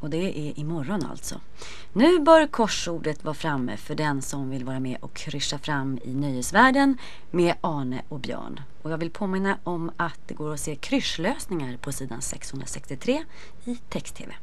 Och det är imorgon alltså. Nu bör korsordet vara framme för den som vill vara med och kryscha fram i nöjesvärlden med Arne och Björn. Och jag vill påminna om att det går att se kryschlösningar på sidan 663 i text-tv.